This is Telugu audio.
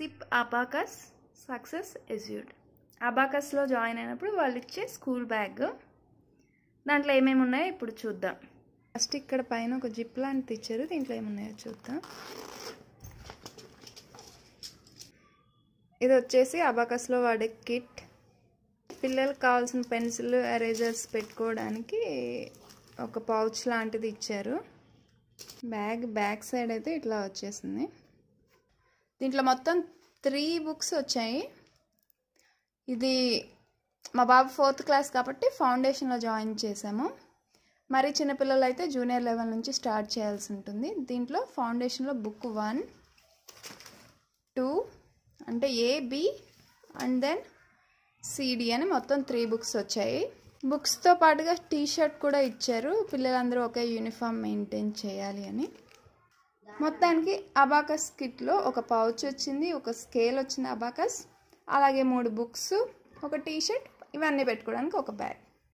సిప్ అబాకస్ సక్సెస్ ఎస్యూడ్ అబాకస్లో జాయిన్ అయినప్పుడు వాళ్ళు ఇచ్చే స్కూల్ బ్యాగ్ దాంట్లో ఏమేమి ఉన్నాయో ఇప్పుడు చూద్దాం. ఫస్ట్ ఇక్కడ పైన ఒక జిప్ లాంటిది ఇచ్చారు దీంట్లో ఏమున్నాయో చూద్దాం. ఇది వచ్చేసి అబాకస్లో వాడే కిట్ పిల్లలకు కావాల్సిన పెన్సిల్ ఎరేజర్స్ పెట్టుకోవడానికి ఒక పౌచ్ లాంటిది ఇచ్చారు. బ్యాగ్ బ్యాక్ సైడ్ అయితే ఇట్లా వచ్చేసింది. దీంట్లో మొత్తం త్రీ బుక్స్ వచ్చాయి. ఇది మా బాబు ఫోర్త్ క్లాస్ కాబట్టి ఫౌండేషన్లో జాయిన్ చేసాము మరి చిన్నపిల్లలు అయితే జూనియర్ లెవెల్ నుంచి స్టార్ట్ చేయాల్సి ఉంటుంది. దీంట్లో ఫౌండేషన్లో బుక్ వన్ టూ అంటే A B and then CD అని మొత్తం త్రీ బుక్స్ వచ్చాయి. బుక్స్తో పాటుగా టీ షర్ట్ కూడా ఇచ్చారు. పిల్లలందరూ ఒకే యూనిఫామ్ మెయింటైన్ చేయాలి అని. మొత్తానికి అబాకస్ కిట్లో ఒక పౌచ్ వచ్చింది ఒక స్కేల్ వచ్చింది అబాకస్. అలాగే మూడు బుక్స్ ఒక టీ షర్ట్ ఇవన్నీ పెట్టుకోవడానికి ఒక బ్యాగ్.